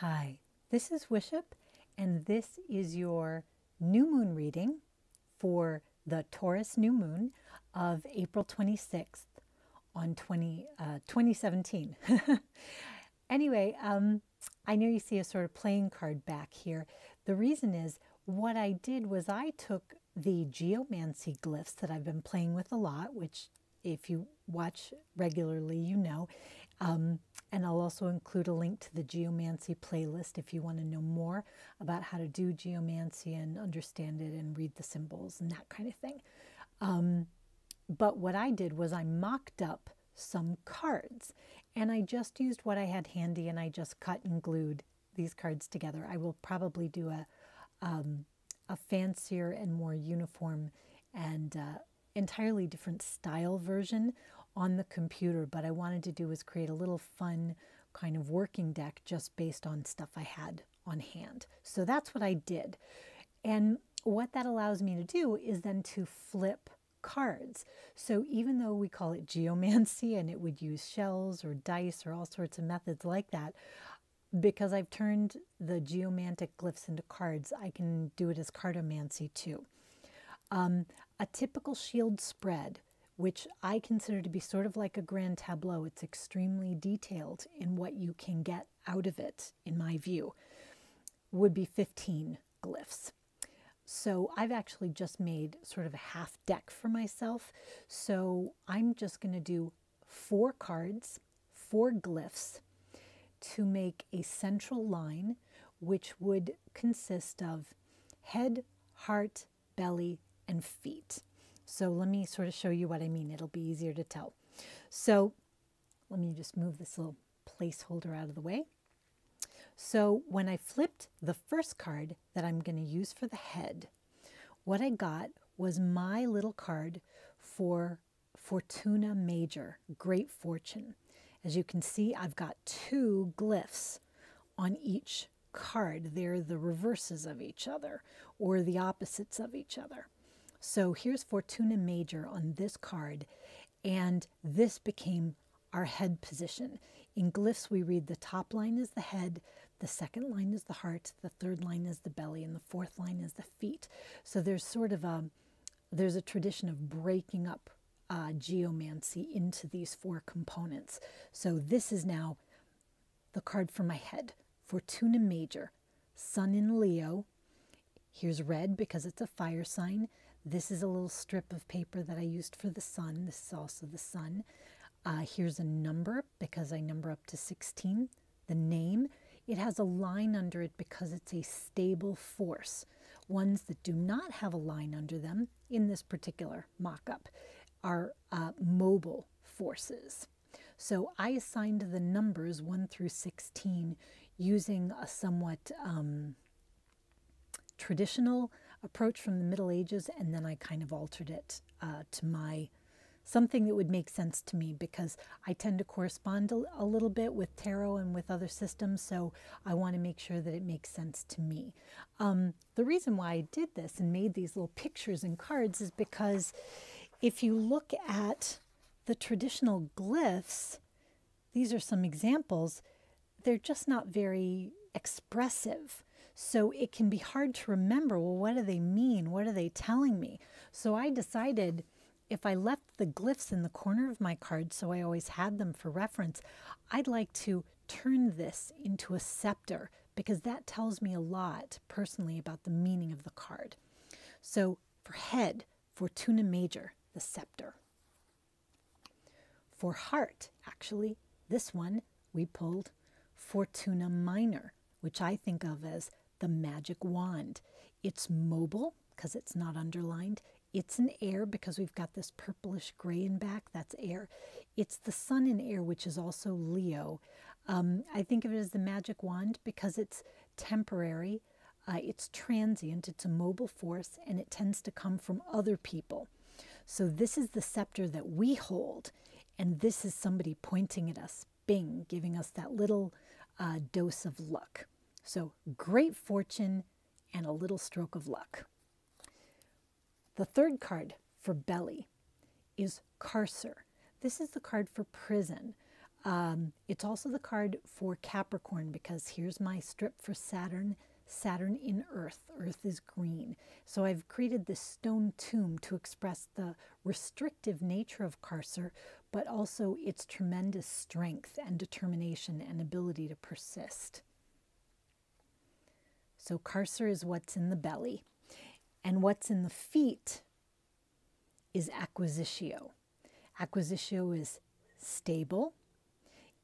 Hi, this is Whishup, and this is your new moon reading for the Taurus new moon of April 26th on 20, uh, 2017. anyway, um, I know you see a sort of playing card back here. The reason is what I did was I took the geomancy glyphs that I've been playing with a lot, which if you watch regularly, you know, um, and I'll also include a link to the Geomancy playlist if you want to know more about how to do Geomancy and understand it and read the symbols and that kind of thing. Um, but what I did was I mocked up some cards and I just used what I had handy and I just cut and glued these cards together. I will probably do a, um, a fancier and more uniform and uh, entirely different style version on the computer, but I wanted to do was create a little fun kind of working deck just based on stuff I had on hand. So that's what I did. And what that allows me to do is then to flip cards. So even though we call it geomancy and it would use shells or dice or all sorts of methods like that, because I've turned the geomantic glyphs into cards, I can do it as cartomancy too. Um, a typical shield spread which I consider to be sort of like a grand tableau. It's extremely detailed in what you can get out of it, in my view, would be 15 glyphs. So I've actually just made sort of a half deck for myself. So I'm just going to do four cards, four glyphs to make a central line, which would consist of head, heart, belly, and feet. So let me sort of show you what I mean. It'll be easier to tell. So let me just move this little placeholder out of the way. So when I flipped the first card that I'm going to use for the head, what I got was my little card for Fortuna Major, Great Fortune. As you can see, I've got two glyphs on each card. They're the reverses of each other or the opposites of each other. So here's Fortuna Major on this card, and this became our head position. In glyphs, we read the top line is the head, the second line is the heart, the third line is the belly, and the fourth line is the feet. So there's sort of a there's a tradition of breaking up uh, geomancy into these four components. So this is now the card for my head, Fortuna Major, Sun in Leo. Here's red because it's a fire sign. This is a little strip of paper that I used for the sun. This is also the sun. Uh, here's a number because I number up to 16. The name, it has a line under it because it's a stable force. Ones that do not have a line under them in this particular mock-up are uh, mobile forces. So I assigned the numbers 1 through 16 using a somewhat um, traditional approach from the Middle Ages, and then I kind of altered it uh, to my something that would make sense to me because I tend to correspond a, a, little bit with tarot and with other systems, so I want to make sure that it makes sense to me. Um, the reason why I did this and made these little pictures and cards is because if you look at the traditional glyphs, these are some examples, they're just not very expressive. So it can be hard to remember well, what do they mean? What are they telling me? So I decided if I left the glyphs in the corner of my card, so I always had them for reference, I'd like to turn this into a scepter because that tells me a lot personally about the meaning of the card. So for head, Fortuna Major, the scepter. For heart, actually, this one we pulled Fortuna Minor, which I think of as the magic wand. It's mobile because it's not underlined. It's an air because we've got this purplish gray in back. That's air. It's the sun in air, which is also Leo. Um, I think of it as the magic wand because it's temporary, uh, it's transient, it's a mobile force, and it tends to come from other people. So this is the scepter that we hold, and this is somebody pointing at us, bing, giving us that little uh, dose of luck. So, great fortune and a little stroke of luck. The third card for belly is carcer. This is the card for prison. Um, it's also the card for Capricorn because here's my strip for Saturn. Saturn in Earth. Earth is green. So I've created this stone tomb to express the restrictive nature of Carcer, but also its tremendous strength and determination and ability to persist. So Carcer is what's in the belly, and what's in the feet is acquisitio. Acquisitio is stable,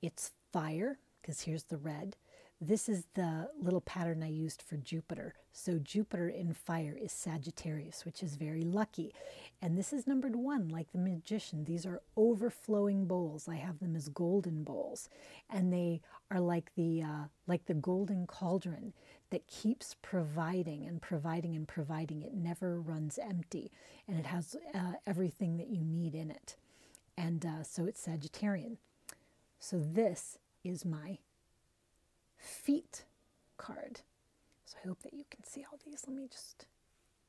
it's fire, because here's the red. This is the little pattern I used for Jupiter. So Jupiter in fire is Sagittarius, which is very lucky. And this is numbered one, like the magician. These are overflowing bowls. I have them as golden bowls. And they are like the, uh, like the golden cauldron that keeps providing and providing and providing. It never runs empty. And it has uh, everything that you need in it. And uh, so it's Sagittarian. So this is my feet card. So I hope that you can see all these. Let me just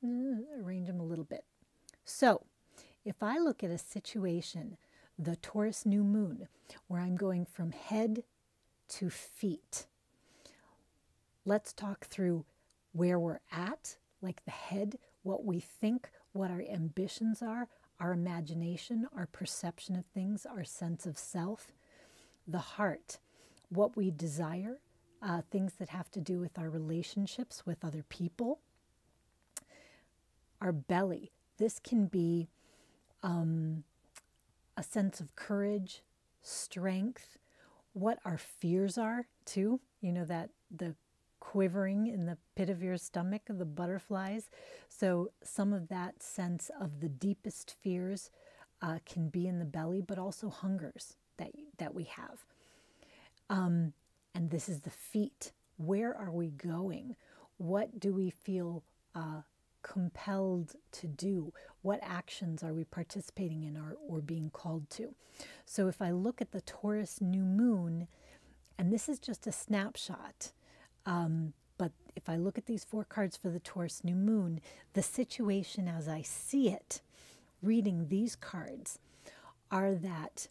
uh, arrange them a little bit. So if I look at a situation, the Taurus new moon, where I'm going from head to feet, let's talk through where we're at, like the head, what we think, what our ambitions are, our imagination, our perception of things, our sense of self, the heart, what we desire, uh, things that have to do with our relationships with other people. Our belly. This can be um, a sense of courage, strength, what our fears are, too. You know, that the quivering in the pit of your stomach, the butterflies. So, some of that sense of the deepest fears uh, can be in the belly, but also hungers that, that we have. Um, and this is the feet. Where are we going? What do we feel uh, compelled to do? What actions are we participating in or, or being called to? So if I look at the Taurus new moon, and this is just a snapshot, um, but if I look at these four cards for the Taurus new moon, the situation as I see it, reading these cards, are that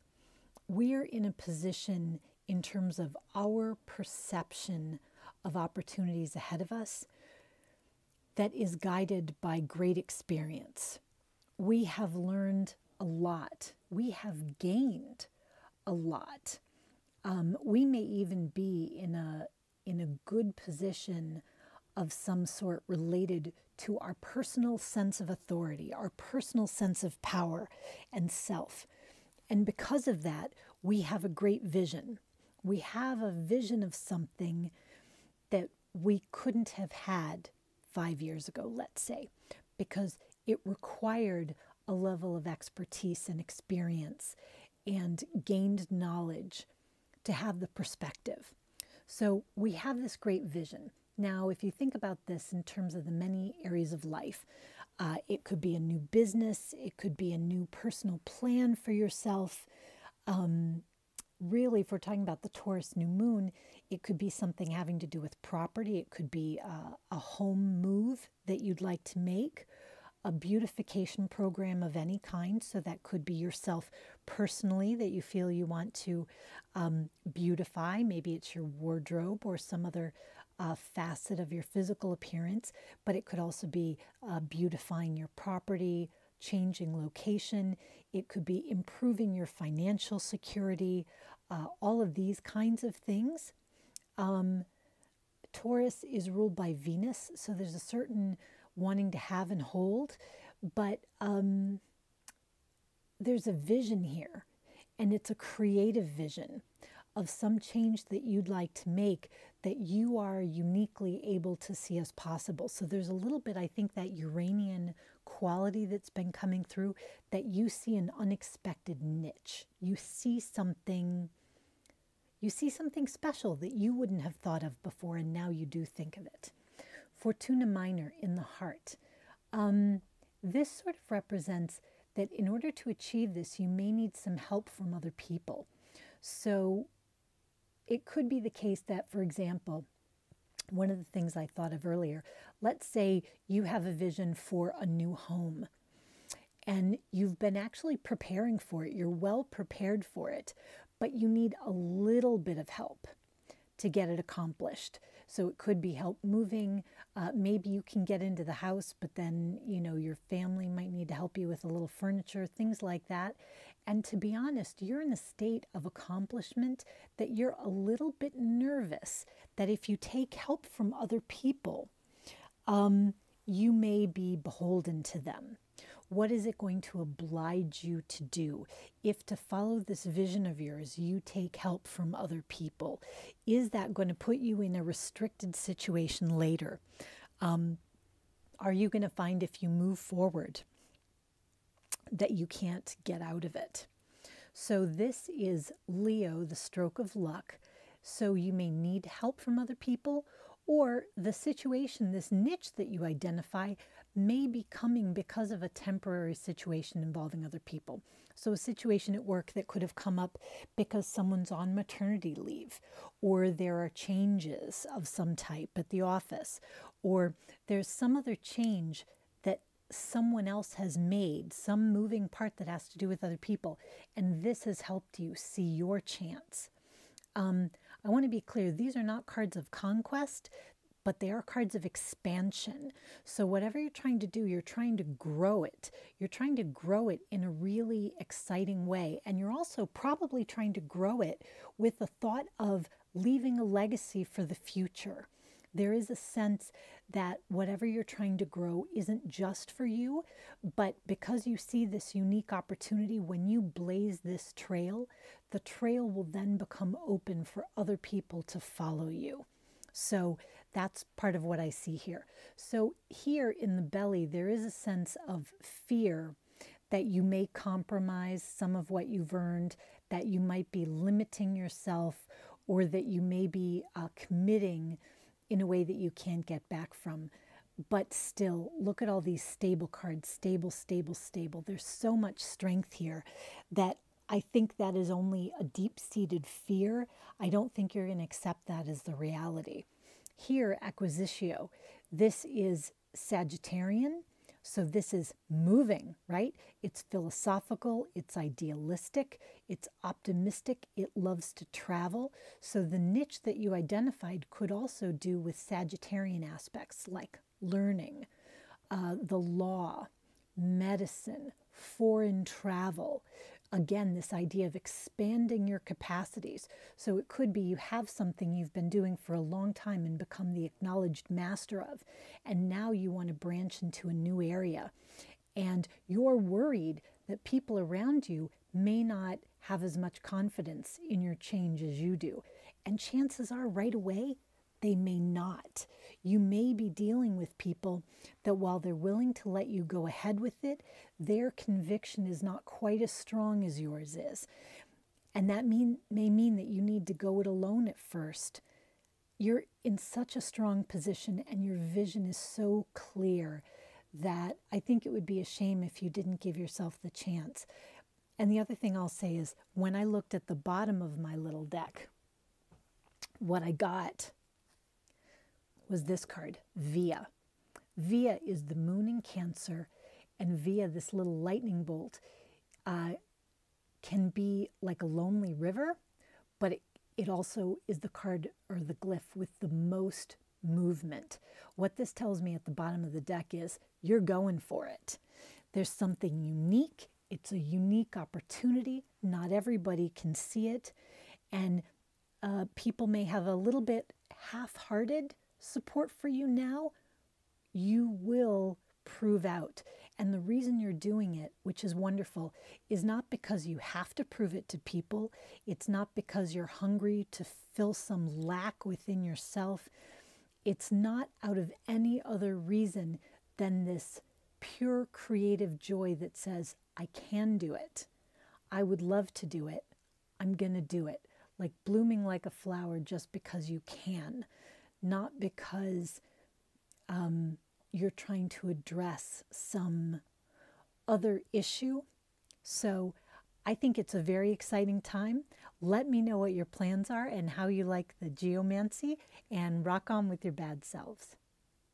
we're in a position in terms of our perception of opportunities ahead of us that is guided by great experience. We have learned a lot, we have gained a lot. Um, we may even be in a, in a good position of some sort related to our personal sense of authority, our personal sense of power and self. And because of that, we have a great vision we have a vision of something that we couldn't have had five years ago, let's say, because it required a level of expertise and experience and gained knowledge to have the perspective. So we have this great vision. Now, if you think about this in terms of the many areas of life, uh, it could be a new business, it could be a new personal plan for yourself. Um, really, if we're talking about the Taurus new moon, it could be something having to do with property. It could be a, a home move that you'd like to make, a beautification program of any kind. So that could be yourself personally that you feel you want to um, beautify. Maybe it's your wardrobe or some other uh, facet of your physical appearance, but it could also be uh, beautifying your property, changing location. It could be improving your financial security, uh, all of these kinds of things. Um, Taurus is ruled by Venus, so there's a certain wanting to have and hold, but um, there's a vision here, and it's a creative vision of some change that you'd like to make that you are uniquely able to see as possible. So there's a little bit, I think, that Uranian quality that's been coming through that you see an unexpected niche. You see something you see something special that you wouldn't have thought of before, and now you do think of it. Fortuna minor in the heart. Um, this sort of represents that in order to achieve this, you may need some help from other people. So it could be the case that, for example, one of the things I thought of earlier, let's say you have a vision for a new home and you've been actually preparing for it. You're well prepared for it, but you need a little bit of help to get it accomplished. So it could be help moving. Uh, maybe you can get into the house, but then, you know, your family might need to help you with a little furniture, things like that. And to be honest, you're in a state of accomplishment that you're a little bit nervous that if you take help from other people, um, you may be beholden to them. What is it going to oblige you to do? If to follow this vision of yours, you take help from other people, is that going to put you in a restricted situation later? Um, are you going to find if you move forward that you can't get out of it? So, this is Leo, the stroke of luck. So, you may need help from other people, or the situation, this niche that you identify, may be coming because of a temporary situation involving other people. So, a situation at work that could have come up because someone's on maternity leave, or there are changes of some type at the office, or there's some other change someone else has made, some moving part that has to do with other people, and this has helped you see your chance. Um, I want to be clear, these are not cards of conquest but they are cards of expansion. So, whatever you're trying to do, you're trying to grow it. You're trying to grow it in a really exciting way. And you're also probably trying to grow it with the thought of leaving a legacy for the future. There is a sense that whatever you're trying to grow isn't just for you, but because you see this unique opportunity, when you blaze this trail, the trail will then become open for other people to follow you. So that's part of what I see here. So, here in the belly, there is a sense of fear that you may compromise some of what you've earned, that you might be limiting yourself, or that you may be uh, committing in a way that you can't get back from. But still, look at all these stable cards stable, stable, stable. There's so much strength here that I think that is only a deep seated fear. I don't think you're going to accept that as the reality. Here, acquisitio, this is Sagittarian. So this is moving, right? It's philosophical, it's idealistic, it's optimistic, it loves to travel. So the niche that you identified could also do with Sagittarian aspects like learning, uh, the law, medicine, foreign travel, again, this idea of expanding your capacities. So it could be you have something you've been doing for a long time and become the acknowledged master of, and now you want to branch into a new area. And you're worried that people around you may not have as much confidence in your change as you do. And chances are, right away, they may not. You may be dealing with people that while they're willing to let you go ahead with it, their conviction is not quite as strong as yours is. And that mean, may mean that you need to go it alone at first. You're in such a strong position and your vision is so clear that I think it would be a shame if you didn't give yourself the chance. And the other thing I'll say is when I looked at the bottom of my little deck, what I got was this card, Via. Via is the moon in Cancer, and Via, this little lightning bolt, uh, can be like a lonely river, but it, it also is the card or the glyph with the most movement. What this tells me at the bottom of the deck is you're going for it. There's something unique. It's a unique opportunity. Not everybody can see it. And uh, people may have a little bit half hearted support for you now, you will prove out. And the reason you're doing it, which is wonderful, is not because you have to prove it to people. It's not because you're hungry to fill some lack within yourself. It's not out of any other reason than this pure creative joy that says, I can do it. I would love to do it. I'm going to do it. Like blooming like a flower just because you can not because um, you're trying to address some other issue. So I think it's a very exciting time. Let me know what your plans are and how you like the geomancy, and rock on with your bad selves.